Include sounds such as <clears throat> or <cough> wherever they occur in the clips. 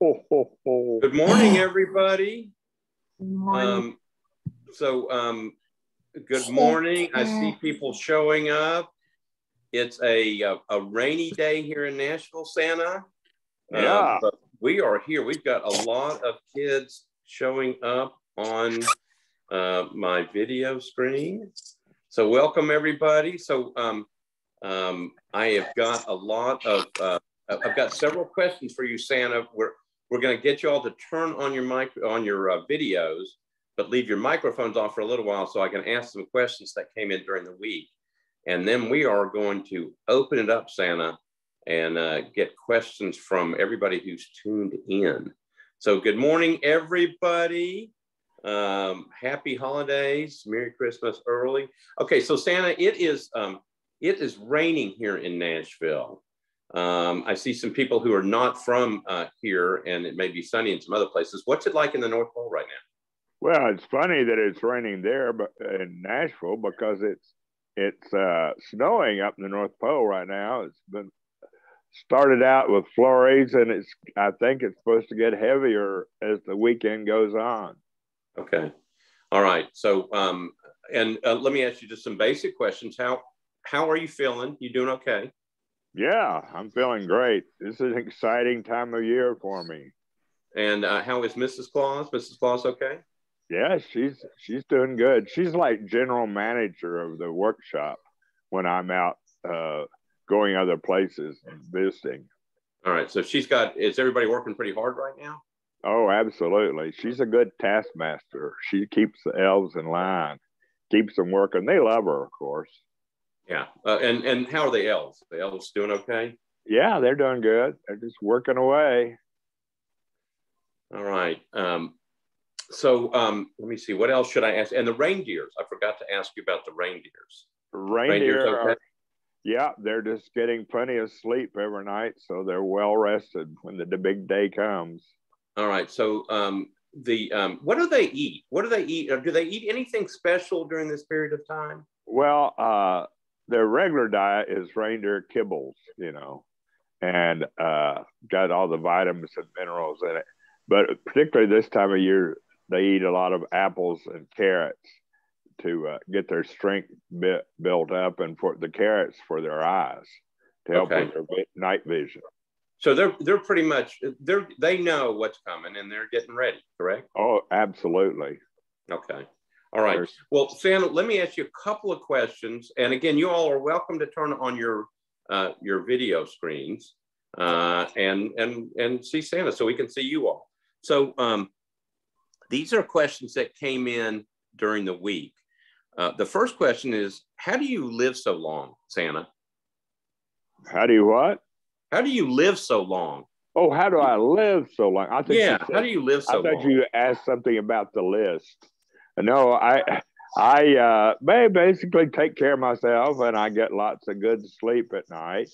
ho, ho, ho. Good <laughs> morning, everybody. Good morning. Um, so, um, good morning. I see people showing up. It's a, a, a rainy day here in Nashville, Santa. Um, Yeah. but we are here. We've got a lot of kids showing up on uh, my video screen. So, welcome everybody. So, um, um, I have got a lot of, uh, I've got several questions for you, Santa. We're we're going to get you all to turn on your mic on your uh, videos, but leave your microphones off for a little while so I can ask some questions that came in during the week, and then we are going to open it up, Santa, and uh, get questions from everybody who's tuned in. So, good morning, everybody. Um, happy holidays, Merry Christmas early. Okay, so Santa, it is um, it is raining here in Nashville. Um, I see some people who are not from uh, here, and it may be sunny in some other places. What's it like in the North Pole right now? Well, it's funny that it's raining there, but in Nashville because it's it's uh, snowing up in the North Pole right now. It's been started out with flurries, and it's I think it's supposed to get heavier as the weekend goes on. Okay, all right. So, um, and uh, let me ask you just some basic questions. How how are you feeling? You doing okay? Yeah, I'm feeling great. This is an exciting time of year for me. And uh, how is Mrs. Claus? Mrs. Claus okay? Yeah, she's she's doing good. She's like general manager of the workshop when I'm out uh, going other places and visiting. All right. So she's got. Is everybody working pretty hard right now? Oh, absolutely. She's a good taskmaster. She keeps the elves in line, keeps them working. They love her, of course. Yeah. Uh, and and how are the elves? The elves doing okay? Yeah, they're doing good. They're just working away. All right. Um, so um, let me see. What else should I ask? And the reindeers. I forgot to ask you about the reindeers. Reindeer, Reindeers okay? are, yeah, they're just getting plenty of sleep every night, so they're well rested when the, the big day comes. All right. So um, the um, what do they eat? What do they eat? Do they eat anything special during this period of time? Well, uh, their regular diet is reindeer kibbles, you know, and uh, got all the vitamins and minerals in it. But particularly this time of year, they eat a lot of apples and carrots to uh, get their strength bi- built up, and for the carrots for their eyes to help Okay. with their night vision. So they're they're pretty much they're they know what's coming and they're getting ready. Correct? Oh, absolutely. Okay. All right. Well, Santa, let me ask you a couple of questions. And again, you all are welcome to turn on your uh, your video screens uh, and and and see Santa, so we can see you all. So um, these are questions that came in during the week. Uh, the first question is, how do you live so long, Santa? How do you what? How do you live so long? Oh, how do I live so long? I think Yeah. said- How do you live so I thought long? you asked something about the list. No, I I uh basically take care of myself and I get lots of good sleep at night.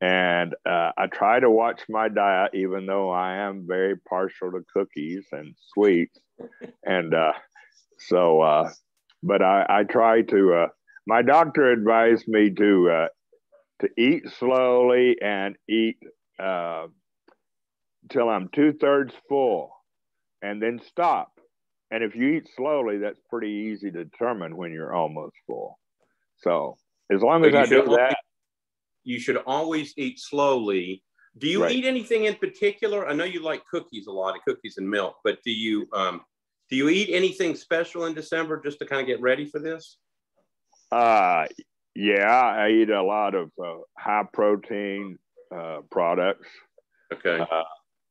And uh, I try to watch my diet, even though I am very partial to cookies and sweets. and uh, so, uh, but I, I try to. Uh, my doctor advised me to uh, to eat slowly and eat uh, till I'm two thirds full, and then stop. And if you eat slowly, that's pretty easy to determine when you're almost full. So as long as you I do that, you should always eat slowly. Do you Right. eat anything in particular? I know you like cookies a lot, of cookies and milk, but do you um, do you eat anything special in December just to kind of get ready for this? uh, yeah, I eat a lot of uh, high protein uh, products Okay. uh,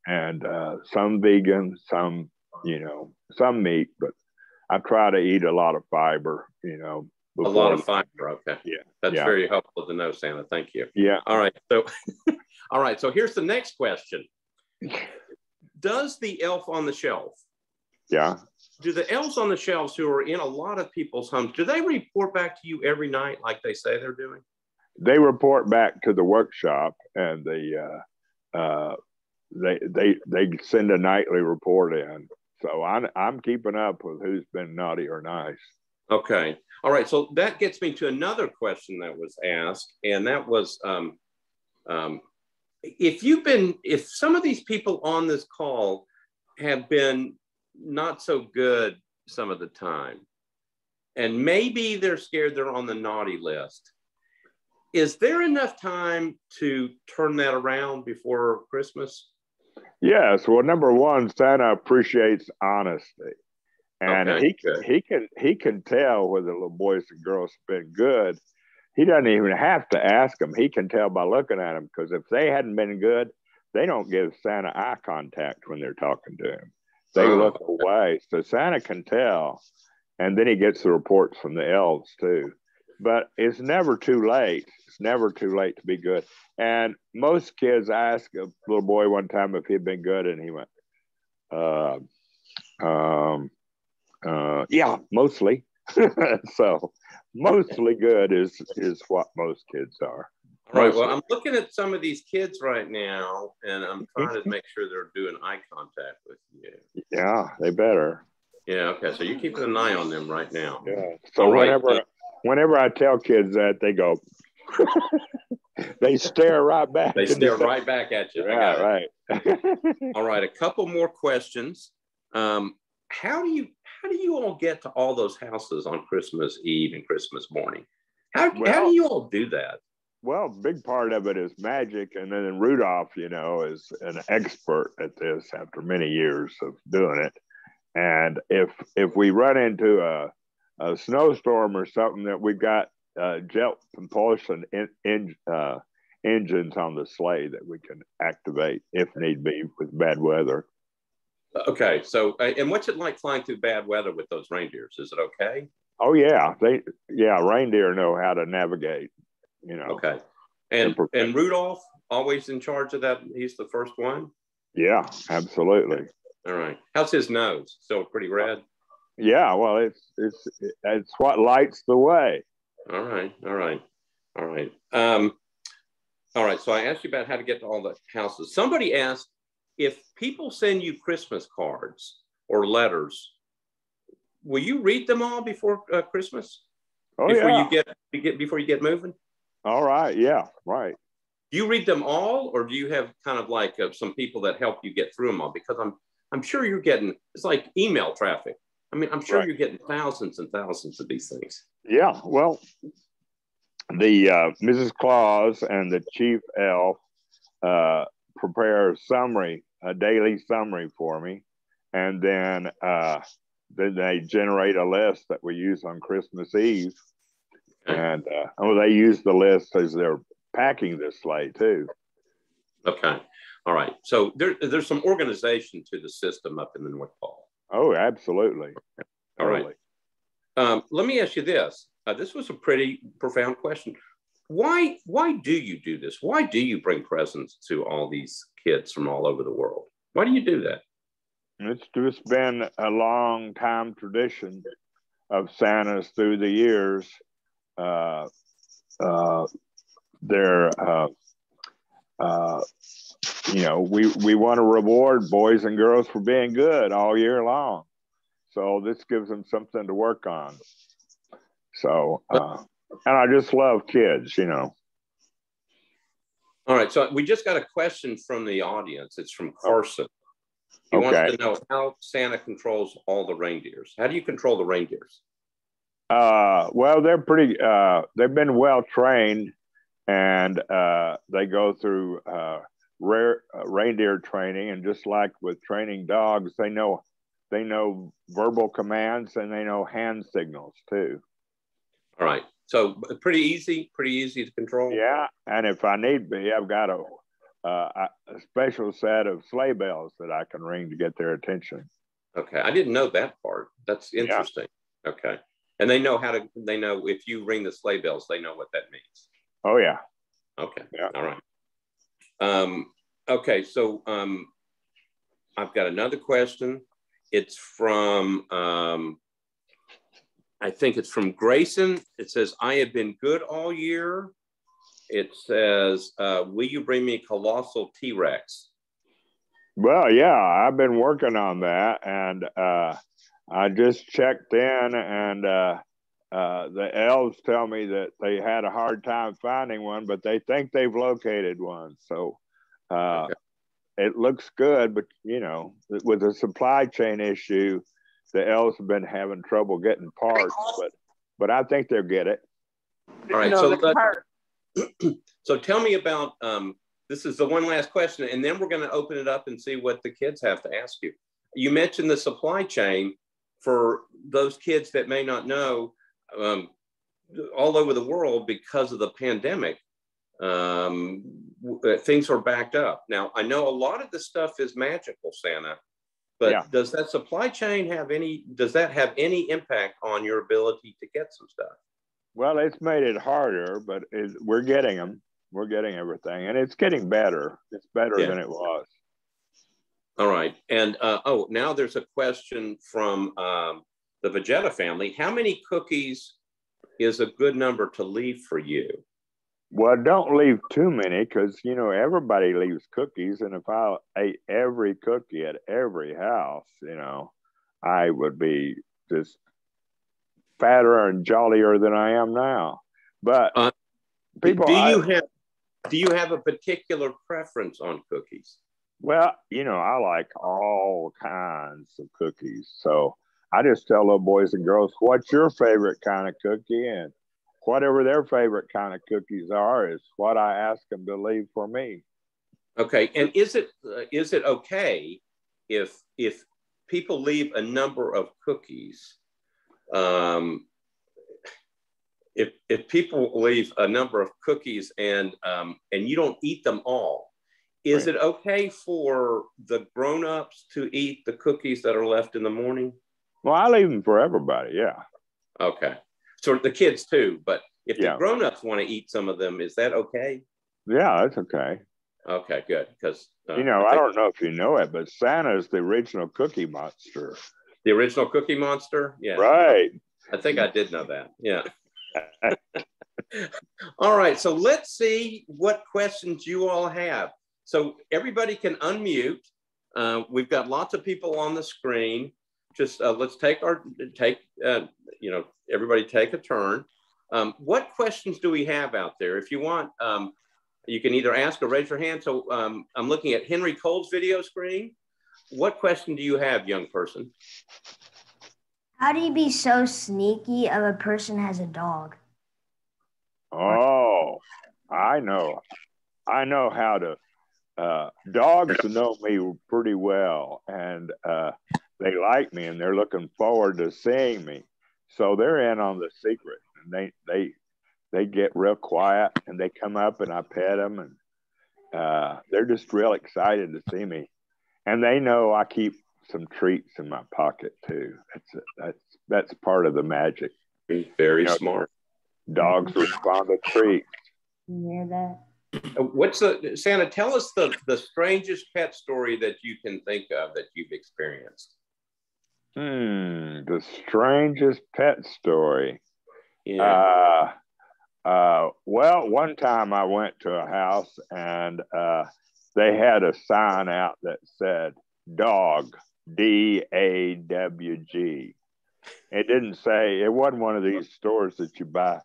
and uh, some vegan, some you know, some meat, but I try to eat a lot of fiber. You know, a lot of fiber. Okay. Yeah, That's yeah. very helpful to know, Santa. Thank you. Yeah, All right. So, <laughs> all right. So here's the next question. Does the elf on the shelf, yeah. do the elves on the shelves who are in a lot of people's homes, do they report back to you every night like they say they're doing? they report back to the workshop and the uh, uh, they they they send a nightly report in. So I'm I'm keeping up with who's been naughty or nice. Okay. All right. So that gets me to another question that was asked, and that was um, um, if you've been, if some of these people on this call have been not so good some of the time, and maybe they're scared they're on the naughty list. Is there enough time to turn that around before Christmas? Yes. Well, number one, Santa appreciates honesty, and Okay, he good. he can he can tell whether little boys and girls have been good. He doesn't even have to ask them. He can tell by looking at them because if they hadn't been good, they don't give Santa eye contact when they're talking to him. They Oh, look away. So Santa can tell, and then he gets the reports from the elves too. But it's never too late. It's never too late to be good. And most kids asked a little boy one time if he'd been good, and he went, uh, um, uh, "Yeah, mostly." <laughs> so, mostly good is is what most kids are. All right. Well, I'm looking at some of these kids right now, and I'm trying to make sure they're doing eye contact with you. Yeah, they better. Yeah. Okay. So you're keeping an eye on them right now. Yeah. So All right. Whenever I tell kids that, they go, <laughs> they stare right back. They stare the- right back at you. Yeah, right. <laughs> All right. A couple more questions. Um, how do you how do you all get to all those houses on Christmas Eve and Christmas morning? How, how do you all do that? well, big part of it is magic, and then Rudolph, you know, is an expert at this after many years of doing it. And if if we run into a, a snowstorm or something that we've got uh, jet propulsion in, in, uh, engines on the sleigh that we can activate if need be with bad weather. Okay. So uh, and what's it like flying through bad weather with those reindeers? Is it okay? Oh yeah, they yeah reindeer know how to navigate. You know. Okay. And Super. and Rudolph always in charge of that. He's the first one. Yeah, absolutely. All right. How's his nose? Still pretty red. Yeah, well, it's it's it's what lights the way. All right. All right. All right. Um, all right. So I asked you about how to get to all the houses. Somebody asked if people send you Christmas cards or letters, will you read them all before uh, Christmas? Oh before yeah. you get, you get before you get moving? All right. Yeah. Right. Do you read them all, or do you have kind of like uh, some people that help you get through them all? Because I'm I'm sure you're getting it's like email traffic. I mean, I'm sure Right. you're getting thousands and thousands of these things. Yeah. Well, the uh, Mrs. Claus and the chief elf uh, prepare a summary, a daily summary for me, and then uh, then they generate a list that we use on Christmas Eve, and uh, oh, they use the list as they're packing the sleigh too. Okay. All right. So there, there's some organization to the system up in the North Pole. Oh, absolutely. All right. Um, let me ask you this. Uh, this was a pretty profound question. Why, why do you do this? Why do you bring presents to all these kids from all over the world? Why do you do that? It's just been a long time tradition of Santa's through the years. Uh, uh, they're, uh, you know, we, we want to reward boys and girls for being good all year long. So this gives them something to work on. So, uh, and I just love kids, you know. All right. So we just got a question from the audience. It's from Carson. He wants to know how Santa controls all the reindeers. How do you control the reindeers? Uh, well, they're pretty. Uh, they've been well trained, and uh, they go through uh, rare uh, reindeer training. And just like with training dogs, they know they know verbal commands and they know hand signals too. All right. So pretty easy, pretty easy to control. Yeah, and if I need be, I've got a uh, a special set of sleigh bells that I can ring to get their attention. Okay. I didn't know that part. That's Yeah. interesting. Okay. And they know how to, they know if you ring the sleigh bells, they know what that means. Oh yeah, Okay. Yeah. All right. Um, okay. So um, I've got another question. It's from, um, I think it's from Grayson. It says, I have been good all year. It says, uh, Will you bring me colossal T Rex? Well, yeah, I've been working on that, and uh, I just checked in, and uh, uh, the elves tell me that they had a hard time finding one, but they think they've located one. So Uh, okay. It looks good, but you know, with the supply chain issue, the elves have been having trouble getting parts. But but I think they'll get it. All right. You know, so <clears throat> so tell me about um, this is the one last question, and then we're going to open it up and see what the kids have to ask you. You mentioned the supply chain for those kids that may not know. Um, all over the world because of the pandemic, um, uh, things are backed up. Now, I know a lot of the stuff is magical, Santa, but yeah. does that supply chain have any? Does that have any impact on your ability to get some stuff? Well, it's made it harder, but it, we're getting them we're getting everything, and it's getting better. It's better yeah. than it was. All right, and uh, oh, now there's a question from um, the Vegeta family. How many cookies is a good number to leave for you? Well, don't leave too many because you know everybody leaves cookies, and if I ate every cookie at every house, you know, I would be just fatter and jollier than I am now. But uh, people, do you I, have do you have a particular preference on cookies? Well, you know, I like all kinds of cookies. So I just tell little boys and girls, what's your favorite kind of cookie? And whatever their favorite kind of cookies are is what I ask them to leave for me. Okay. And is it uh, is it okay if if people leave a number of cookies um, if if people leave a number of cookies and um, and you don't eat them all, is right. it okay for the grown-ups to eat the cookies that are left in the morning? Well, I leave them for everybody. Yeah. Okay. So the kids too, but if yeah. the grown-ups want to eat some of them, is that okay? Yeah, that's okay. Okay, good. Because uh, you know, I, I don't know if you know it, but Santa is the original Cookie Monster. The original Cookie Monster. Yeah. Right. I think I did know that. Yeah. <laughs> <laughs> all right, so let's see what questions you all have. So everybody can unmute. Uh, we've got lots of people on the screen. Just uh, let's take our take. Uh, you know, everybody take a turn. Um, what questions do we have out there? If you want, um, you can either ask or raise your hand. So um, I'm looking at Henry Cole's video screen. What question do you have, young person? How do you be so sneaky if a person has a dog? Oh, I know. I know how to. Uh, dogs know me pretty well, and uh, they like me, and they're looking forward to seeing me. So they're in on the secret, and they they they get real quiet, and they come up, and I pet them, and uh, they're just real excited to see me, and they know I keep some treats in my pocket too. That's that's that's part of the magic. Very you know, smart. Dogs respond to treats. You hear that? Uh, what's the Santa? Tell us the the strangest pet story that you can think of that you've experienced. Hmm, the strangest pet story. Yeah. Uh, uh, well, one time I went to a house and uh, they had a sign out that said "dog." D A W G. It didn't say it wasn't one of these stores that you buy,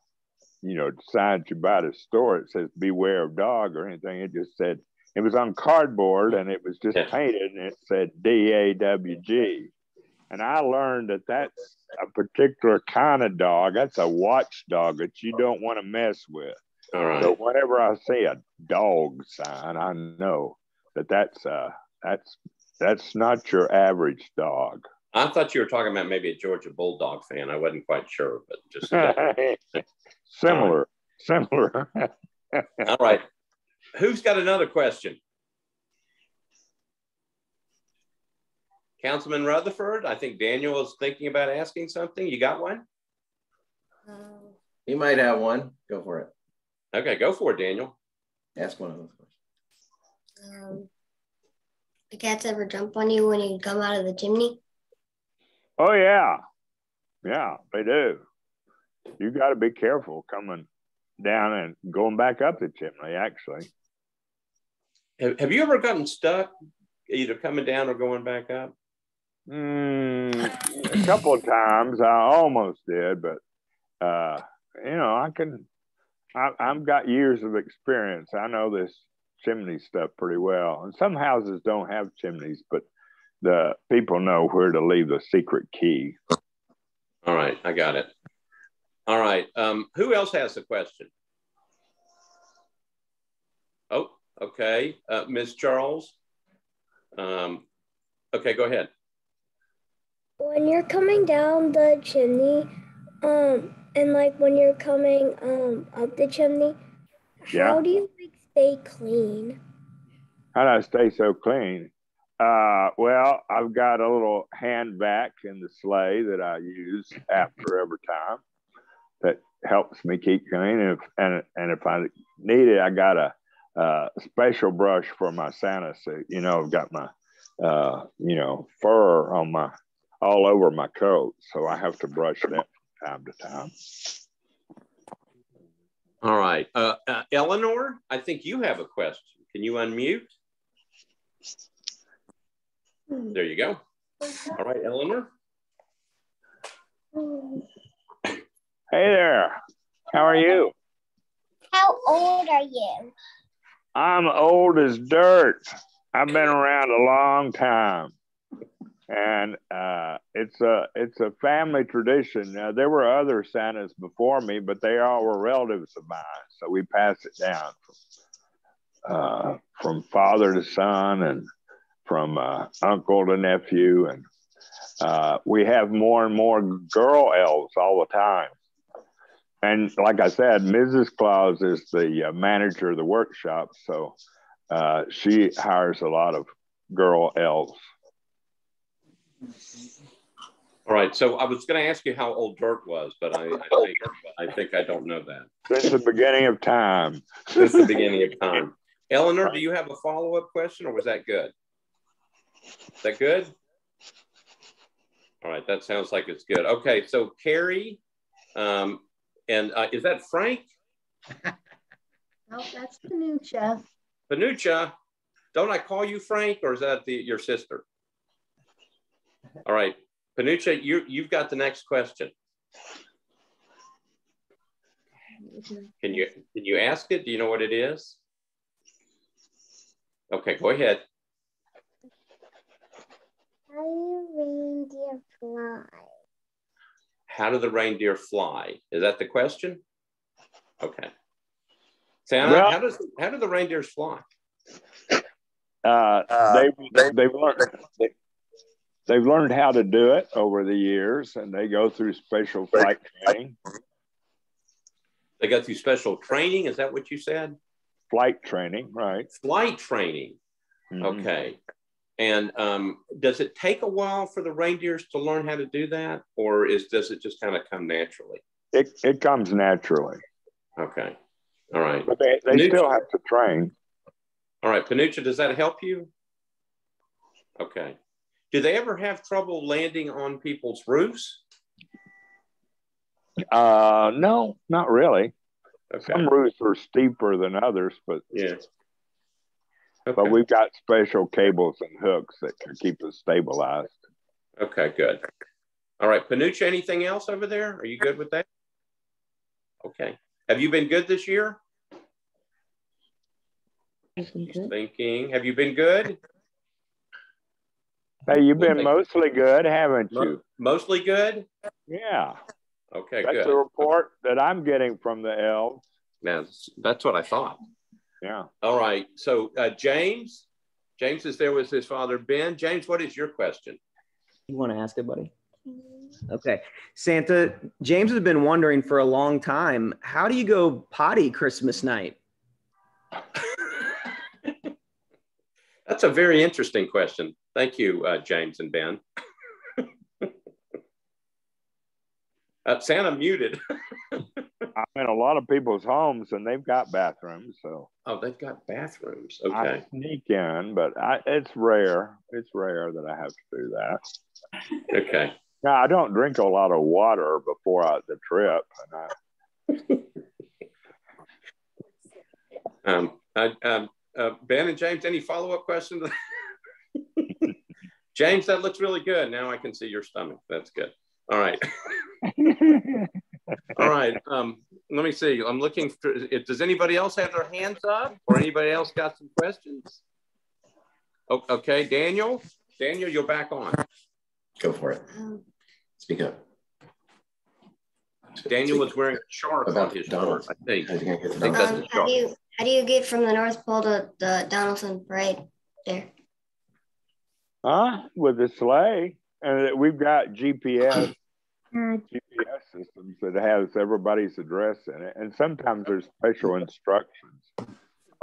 you know, signs you buy at a store. It says "Beware of dog" or anything. It just said it was on cardboard and it was just yeah. painted and it said D A W G. And I learned that that's a particular kind of dog. That's a watchdog that you don't want to mess with. All right. So whenever I see a dog sign, I know that that's uh that's that's not your average dog. I thought you were talking about maybe a Georgia Bulldog fan. I wasn't quite sure, but just <laughs> similar, similar. <laughs> All right. Who's got another question? Councilman Rutherford, I think Daniel was thinking about asking something. You got one? Um, he might have one. Go for it. Okay, go for it, Daniel. Ask one of those questions. Um, the cats ever jump on you when you come out of the chimney? Oh yeah, yeah, they do. You got to be careful coming down and going back up the chimney. Actually, have, have you ever gotten stuck either coming down or going back up? Mm, a couple of times I almost did, but uh, you know I can. I, I've got years of experience. I know this chimney stuff pretty well. And some houses don't have chimneys, but the people know where to leave the secret key. All right, I got it. All right. Um, who else has a question? Oh, okay. Uh, Ms. Charles. Um, okay, go ahead. When you're coming down the chimney, um, and like when you're coming um up the chimney, Yeah. how do you like stay clean? How do I stay so clean? Uh, well, I've got a little hand vac in the sleigh that I use after every time that helps me keep clean. And if, and, and if I need it, I got a, uh, special brush for my Santa suit. You know, I've got my, uh, you know, fur on my, all over my coat. So I have to brush that from time to time. All right. Uh, uh, Eleanor, I think you have a question. Can you unmute? There you go. All right, Eleanor. Hey there. How are you? How old are you? I'm old as dirt. I've been around a long time, and uh, it's a it's a family tradition. Now, there were other Santas before me, but they all were relatives of mine, so we pass it down from, uh, from father to son and from uh, uncle to nephew, and uh, we have more and more girl elves all the time. And like I said, Mrs. Claus is the uh, manager of the workshop, so uh, she hires a lot of girl elves. All right. So I was going to ask you how old Dirt was, but I, I think I think I don't know that. Since the beginning of time. Since the beginning of time. Eleanor, do you have a follow up question, or was that good? Is that good? All right. That sounds like it's good. Okay. So Carrie, um, and uh, is that Frank <laughs> No, that's Panucha. Panucha? Don't I call you Frank, or is that the, your sister? All right, Panucha, you you've got the next question. Can you can you ask it? Do you know what it is? Okay, go ahead. How do reindeer fly? How do the reindeer fly? Is that the question? Okay. Santa, Well- how does how do the reindeers fly? Uh, they, they've, learned, they, they've learned how to do it over the years, and they go through special flight training. They go through special training. Is that what you said? Flight training, right? Flight training. Mhm. Okay. And um, does it take a while for the reindeers to learn how to do that, or is does it just kind of come naturally? It, it comes naturally, Okay. All right. but they, they Panucha. still have to train. All right, Panucha, does that help you? Okay. Do they ever have trouble landing on people's roofs? Uh, no, not really. Okay. Some roofs are steeper than others, but Yeah. but we've got special cables and hooks that can keep us stabilized. Okay, good. All right, Panucha, anything else over there? Are you good with that? Okay. Have you been good this year? Just thinking. Have you been good? Hey, you've been mostly good, haven't you? Mostly good? Yeah, Okay, that's good. the report that I'm getting from the elves. Now, that's what I thought. Yeah. All right. So, uh, James, James is there with his father, Ben. James, what is your question? You want to ask it, buddy? Okay. Santa, James has been wondering for a long time how do you go potty Christmas night? <laughs> That's a very interesting question. Thank you, uh, James and Ben. <laughs> uh, Santa muted. <laughs> I'm in a lot of people's homes and they've got bathrooms, so Oh, they've got bathrooms. I Okay. sneak in, but I, it's rare. It's rare that I have to do that. Okay. Now, I don't drink a lot of water before I, the trip. And I, <laughs> Um, uh, um, ben and James, any follow up questions? <laughs> James, that looks really good. Now I can see your stomach. That's good. All right. <laughs> All right. Um, let me see. I'm looking for. If does anybody else have their hands up, or anybody else got some questions? Oh, okay, Daniel. Daniel, you're back on. Go for it. Speak up. Daniel was wearing a shark About on his Donald. shirt. I think. I think I think the that's Um, a shark. do you how do you get from the North Pole to the Donelson Parade there? Huh? With the sleigh. And we've got GPS <clears throat> Uh, GPS systems that has everybody's address in it. And sometimes there's special instructions,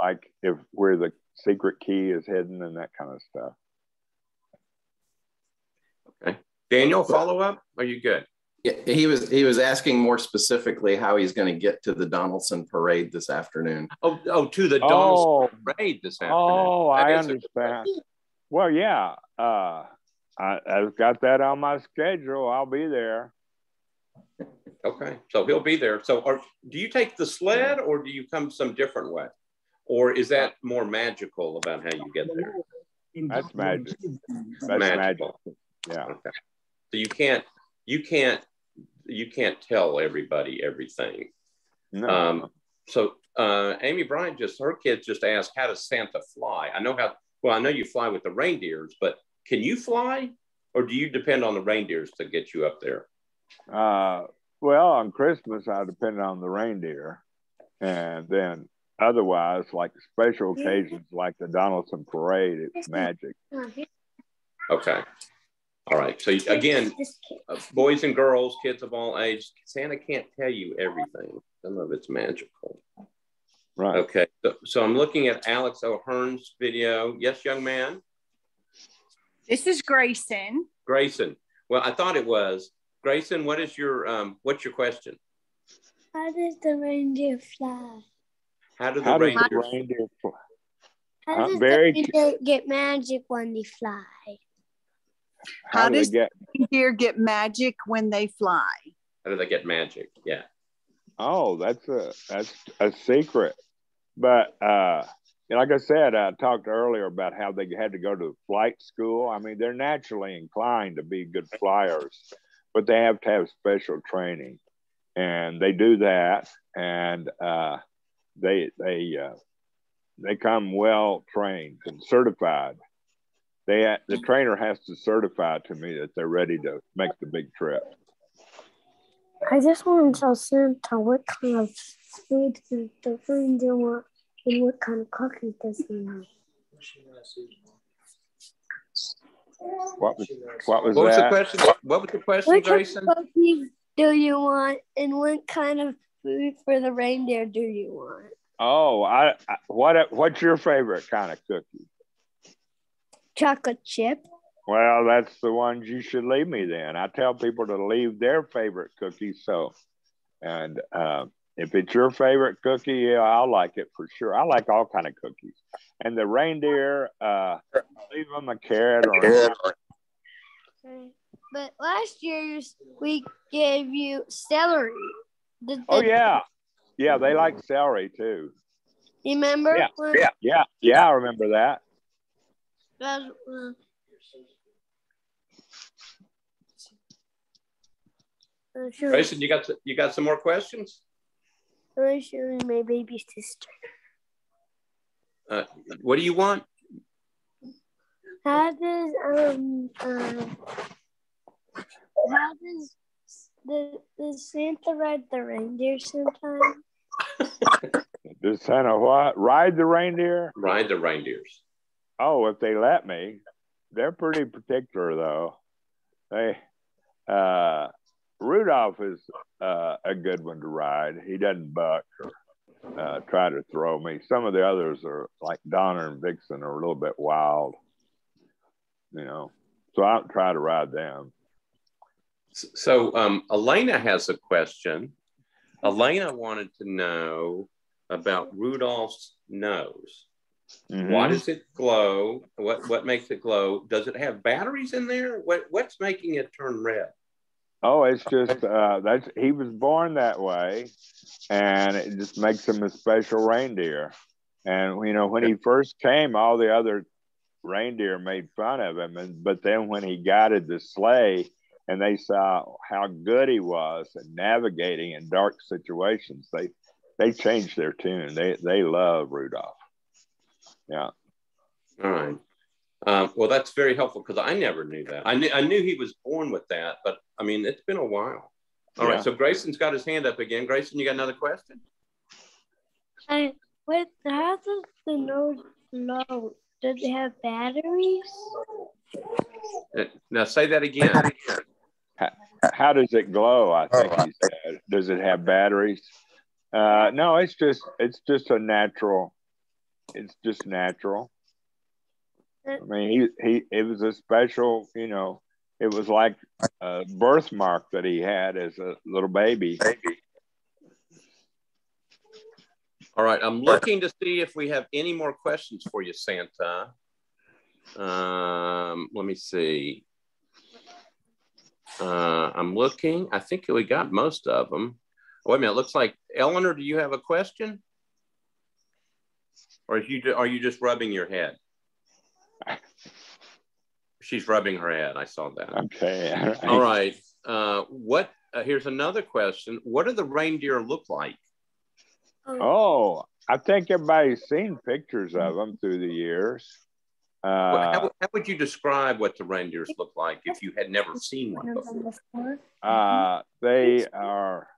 like if where the secret key is hidden and that kind of stuff. Okay, Daniel, follow up. Are you good? Yeah, he was he was asking more specifically how he's going to get to the Donelson parade this afternoon. Oh, oh, to the Oh, Donelson parade this afternoon. oh, That I understand. Well, yeah, uh, I, I've got that on my schedule. I'll be there. Okay, so he'll be there. So, are, do you take the sled, or do you come some different way, or is that more magical about how you get there? That's magic. That's magic. Magical. Yeah. Okay. So you can't, you can't, you can't tell everybody everything. No. Um, so uh, Amy Bryant just her kids just asked, how does Santa fly? I know how. Well, I know you fly with the reindeers, but can you fly, or do you depend on the reindeers to get you up there? Uh, well, on Christmas, I depend on the reindeer. And then otherwise, like special occasions like the Donelson Parade, it's magic. Okay. All right. So again, uh, boys and girls, kids of all ages, Santa can't tell you everything. Some of it's magical. Right. Okay. So, so I'm looking at Alex O'Hearn's video. Yes, young man. This is Grayson. Grayson. Well, I thought it was Grayson. What is your um? What's your question? how does the reindeer fly? How do the How does reindeer? the reindeer fly? How does very- the reindeer get magic when they fly? How, How do does- get? Deer get magic when they fly. How do they get magic? Yeah. Oh, that's a that's a secret. But uh, and like I said, I talked earlier about how they had to go to flight school. I mean, they're naturally inclined to be good flyers, but they have to have special training, and they do that, and uh, they they uh, they come well trained and certified. They the trainer has to certify to me that they're ready to make the big trip. I just want to tell Santa what kind of food does the reindeer want and what kind of cookies does he want. What was what was What was the question? What was the question, What kind Grayson? of cookies do you want and what kind of food for the reindeer do you want? Oh, I, I what what's your favorite kind of cookie? Chocolate chip. Well, that's the ones you should leave me then. I tell people to leave their favorite cookies. So, and uh, if it's your favorite cookie, yeah, I'll like it for sure. I like all kind of cookies. And the reindeer, uh, leave them a carrot or Okay. But last year we gave you celery. Did oh yeah, yeah, they like celery too. Remember? Yeah, when- Yeah, yeah, I remember that. That, uh, uh, sure. Grayson, you got you got some more questions? I'm showing my baby sister. Uh, what do you want? How does um uh, how does the does Santa ride the reindeer sometimes? <laughs> Does Santa what? Ride the reindeer? Ride the reindeers. Oh, if they let me. They're pretty particular though. They uh Rudolph is uh, a good one to ride. He doesn't buck or uh, try to throw me. Some of the others are like Donner and Vixen are a little bit wild, you know. So I don't try to ride them. So um, Elena has a question. Elena wanted to know about Rudolph's nose. Mhm. Why does it glow? What what makes it glow? Does it have batteries in there? What what's making it turn red? Oh, it's just uh, that's he was born that way, and it just makes him a special reindeer. And you know, when he first came, all the other reindeer made fun of him, and but then when he guided the sleigh, and they saw how good he was at navigating in dark situations, they they changed their tune. They they love Rudolph. Yeah. All right. Um, well, that's very helpful because I never knew that. I knew I knew he was born with that, but I mean, it's been a while. All Yeah. right. So Grayson's got his hand up again. Grayson, you got another question? I what how does the nose glow? Does it have batteries? Uh, Now say that again. How does it glow? I think he said. Does it have batteries? Uh, no, it's just it's just a natural. It's just natural. I mean, he he it was a special, you know, it was like a birthmark that he had as a little baby. All right. I'm looking to see if we have any more questions for you, Santa. Um, let me see. Uh, I'm looking. I think we got most of them. Wait a minute. Looks like Eleanor. Do you have a question? Or are you are you just rubbing your head? She's rubbing her head. I saw that. Okay. All right. Uh, what? Uh, here's another question. What do the reindeer look like? Oh, I think everybody's seen pictures of them through the years. Uh, how, how would you describe what the reindeers look like if you had never seen one before? uh, they are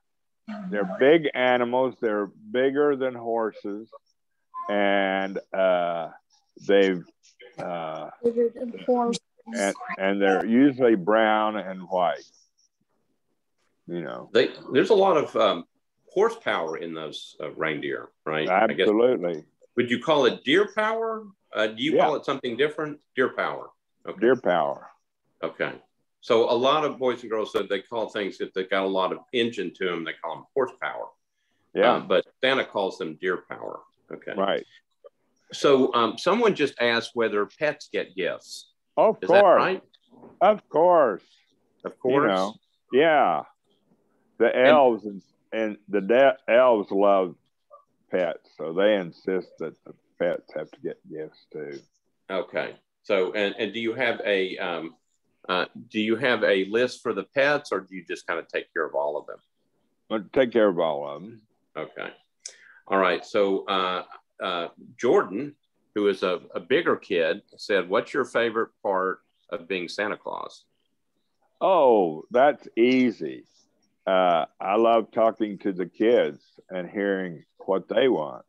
they're big animals. They're bigger than horses, and uh, they've uh, and, and they're usually brown and white. You know, They, there's a lot of um, horsepower in those uh, reindeer, right? Absolutely Would you call it deer power? Uh, do you Yeah. call it something different? Deer power. Okay. deer power. Okay. So a lot of boys and girls said they call things if they got a lot of engine to them, they call them horsepower. Yeah, Uh, but Santa calls them deer power. Okay. right. So um, someone just asked whether pets get gifts. Of Is that course, right? of course. Of course. You know, yeah. The elves and, and the de- elves love pets, so they insist that the pets have to get gifts too. Okay. So, and, and do you have a um, uh, do you have a list for the pets, or do you just kind of take care of all of them? But take care of all of them. Okay. All right. So, uh, uh, Jordan, who is a, a bigger kid, said, "What's your favorite part of being Santa Claus?" Oh, that's easy. Uh, I love talking to the kids and hearing what they want,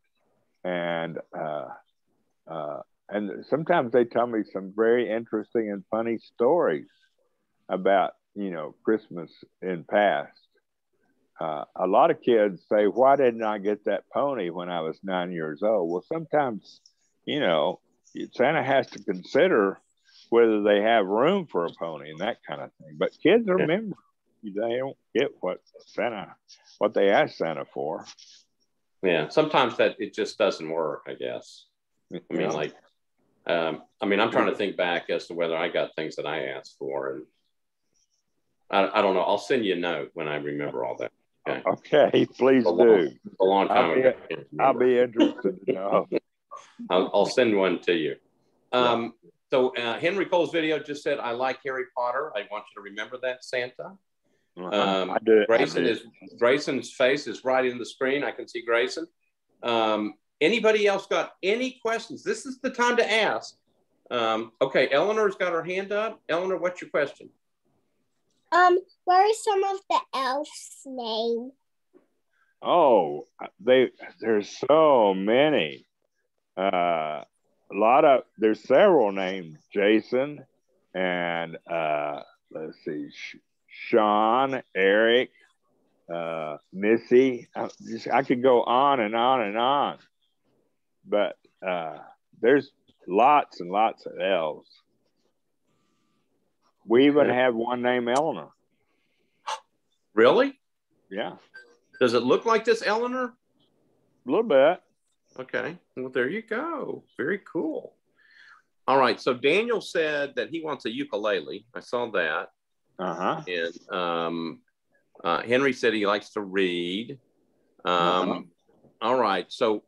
and uh, uh, and sometimes they tell me some very interesting and funny stories about you know Christmas in past. Uh, a lot of kids say, "Why didn't I get that pony when I was nine years old?" Well, sometimes, you know, Santa has to consider whether they have room for a pony and that kind of thing. But kids remember they don't get what Santa, what they ask Santa for. Yeah. Sometimes that it just doesn't work. I guess. I mean, Yeah. like, um, I mean, I'm trying to think back as to whether I got things that I asked for, and I, I don't know. I'll send you a note when I remember all that. Okay. okay, please A long, do. a long time I'll be- ago. I I'll be interested to know. <laughs> I'll, I'll send one to you. Um, so uh, Henry Cole's video just said, "I like Harry Potter." I want you to remember that, Santa. Um, I do. I Grayson do. is Grayson's face is right in the screen. I can see Grayson. Um, anybody else got any questions? This is the time to ask. Um, okay, Eleanor's got her hand up. Eleanor, what's your question? Um, what are some of the elves' name? Oh, they there's so many. Uh, a lot of there's several names: Jason and uh, let's see, Sean, Eric, uh, Missy. I, just, I could go on and on and on, but uh, there's lots and lots of elves. We even have one named Eleanor. Really? Yeah, Does it look like this, Eleanor? a little bit. Okay. Well, there you go. Very cool. All right. So Daniel said that he wants a ukulele. I saw that. Uh huh. And um, uh, Henry said he likes to read. Um, Uh-huh. All right. So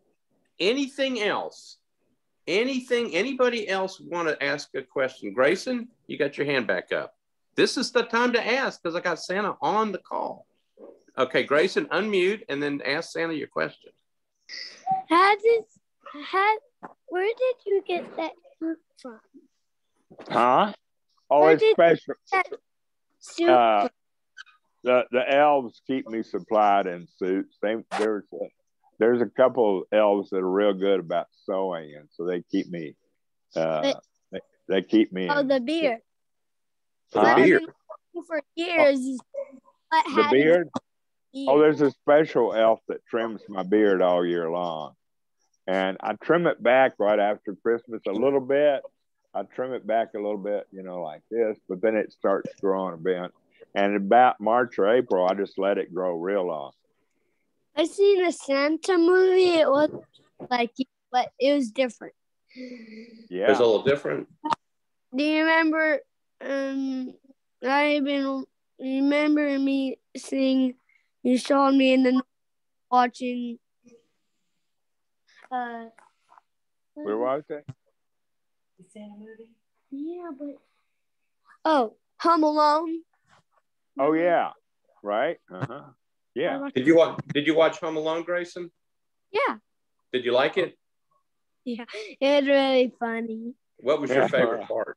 anything else? Anything? Anybody else want to ask a question? Grayson, you got your hand back up. this is the time to ask because I got Santa on the call. Okay, Grayson, unmute and then ask Santa your question. How did, how, where did you get that suit from? Huh? Oh, Where it's special. That suit Uh, the the elves keep me supplied in suits. They there's a, there's a couple elves that are real good about sewing, and so they keep me. Uh, But- they, they keep me. Oh, in- the beard. The I've beard. For years. What the had beard. it Oh, there's a special elf that trims my beard all year long. And I trim it back right after Christmas a little bit. I trim it back a little bit, you know, like this, but then it starts growing a bit. And about March or April, I just let it grow real long. I seen a Santa movie. It was like, but it was different. Yeah. It's a little different. Do you remember? Um, I been remember me seeing you showed me and then watching. Uh, Where was it? yeah, but oh, Home Alone. Oh, yeah. Right? Uh huh. Yeah. Did you watch did you watch Home Alone, Grayson? Yeah, Did you like it? Yeah, it's really funny What was your favorite part?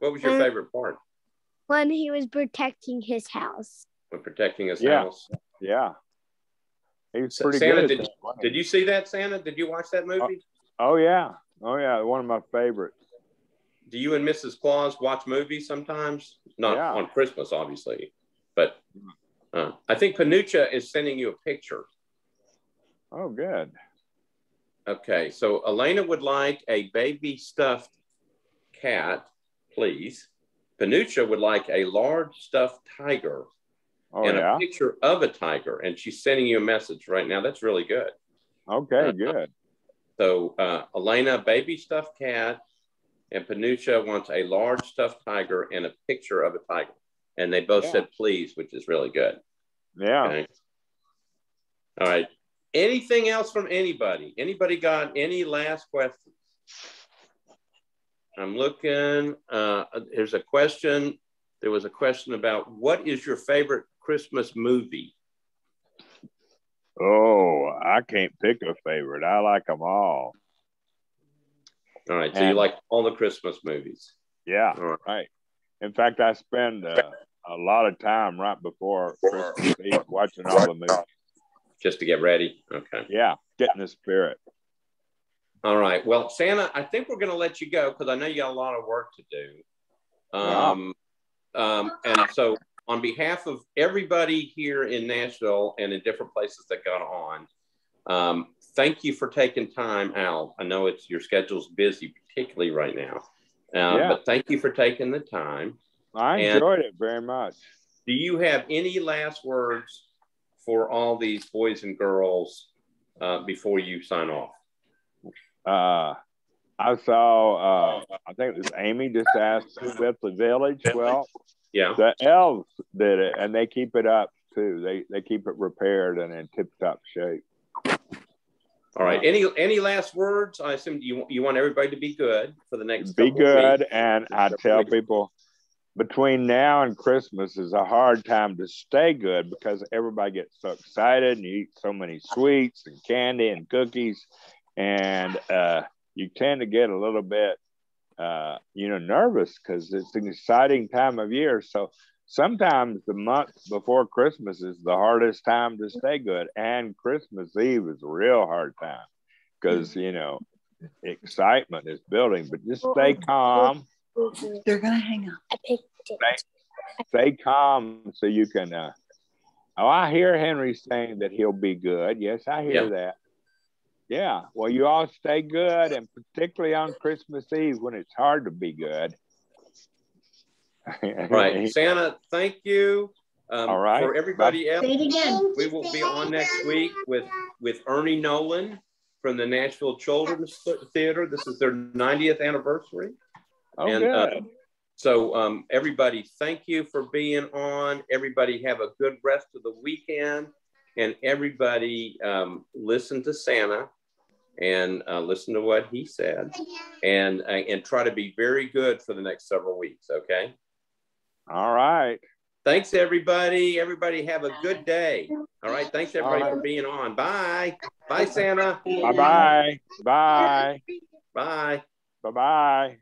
What was your Uh, favorite part when he was protecting his house. when protecting his Yeah. house? Yeah. He's Sa- pretty Santa, good. did- at that, Did you see that, Santa? Did you watch that movie? Oh, yeah. Oh, yeah. One of my favorites. Do you and Mrs. Claus watch movies sometimes? Not Yeah. on Christmas, obviously, but uh, I think Panucha is sending you a picture. Oh, good. Okay, so Elena would like a baby stuffed cat, please. Panucha would like a large stuffed tiger Oh, and yeah. a picture of a tiger, and she's sending you a message right now. That's really good. Okay, good. So uh, Elena, baby stuffed cat, and Panucha wants a large stuffed tiger and a picture of a tiger. And they both Yeah. said please, which is really good. Yeah. Okay. All right. Anything else from anybody? Anybody got any last questions? I'm looking. Uh, there's a question. There was a question about what is your favorite Christmas movie? Oh, I can't pick a favorite. I like them all. All right. So you like all the Christmas movies? Yeah, All right. right. In fact, I spend uh, a lot of time right before Christmas Eve watching all the movies. Just to get ready. Okay. Yeah, get in the spirit. All right. Well, Santa, I think we're going to let you go because I know you got a lot of work to do. Um, um, and so, on behalf of everybody here in Nashville and in different places that got on, um, thank you for taking time out. I know it's your schedule's busy, particularly right now, um, Yeah. but thank you for taking the time. I And- enjoyed it very much. Do you have any last words for all these boys and girls uh, before you sign off? Uh, I saw, uh, I think it was Amy just asked who built the village. Well, Yeah. the elves did it, and they keep it up too. They they keep it repaired and in tip top shape. All right. Any any last words? I assume you you want everybody to be good for the next. Be couple of good, weeks. and I tell people between now and Christmas is a hard time to stay good because everybody gets so excited and you eat so many sweets and candy and cookies, and uh, you tend to get a little bit, uh, you know, nervous because it's an exciting time of year. So sometimes the month before Christmas is the hardest time to stay good, and Christmas Eve is a real hard time because you know excitement is building. But just stay calm They're gonna hang up. I picked it. stay calm so you can uh oh i hear henry saying that he'll be good yes i hear Yeah. that yeah well you all stay good and particularly on christmas eve when it's hard to be good right, <laughs> Santa. Thank you. Um, All right. For everybody else, again. we will be on next week with with Ernie Nolan from the Nashville Children's Theater. This is their 90th anniversary. Oh and, good uh, So, um, everybody, thank you for being on. Everybody, have a good rest of the weekend. And everybody, um, listen to Santa and uh, listen to what he said and, uh, and try to be very good for the next several weeks. Okay. All right. Thanks, everybody. Everybody have a good day. All right. Thanks, everybody, right. for being on. Bye. Bye, Santa. Bye bye. Bye. Bye. Bye bye.